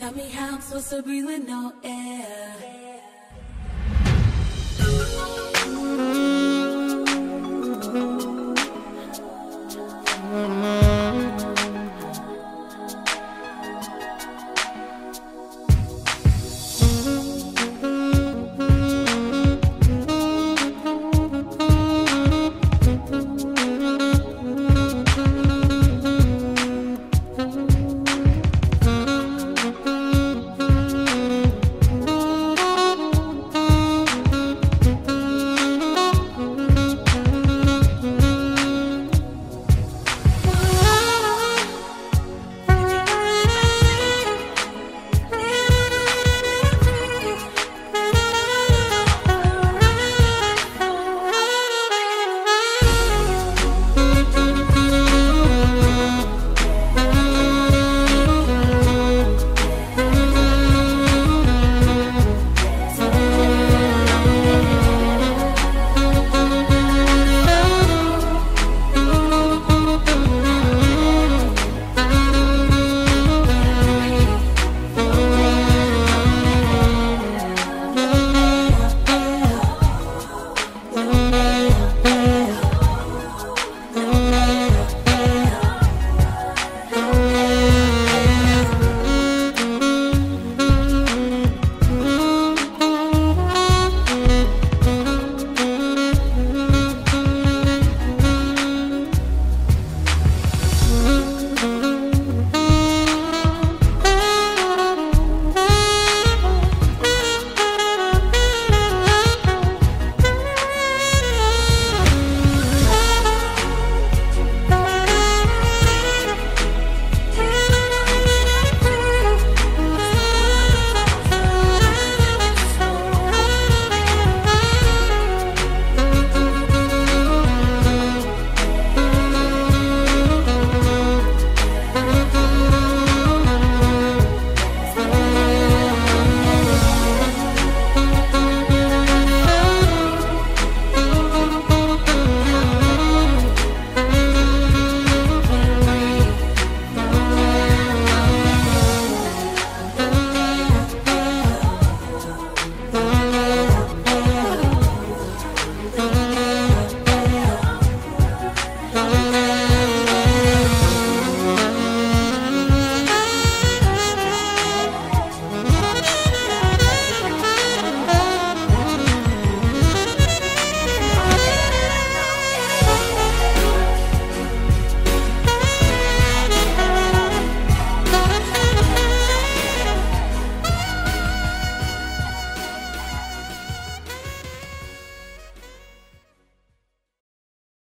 Tell me how I'm supposed to breathe with no air.